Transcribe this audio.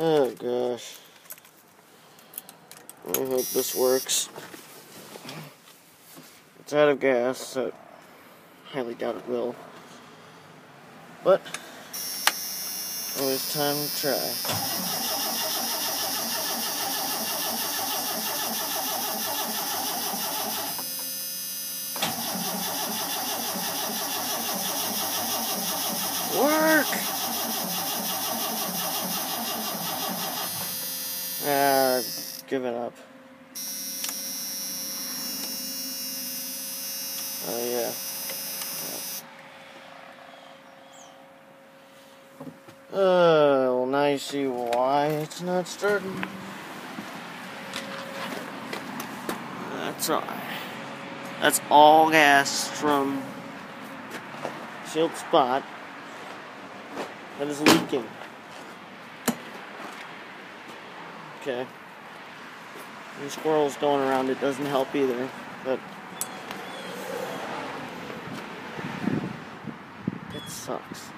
Oh gosh. I hope this works. It's out of gas, so highly doubt it will. But always time to try. Work! Ah, give it up. Oh yeah. Uh, well now you see why it's not starting. That's all. That's all gas from shield spot that is leaking. Okay. Any squirrels going around it doesn't help either, but it sucks.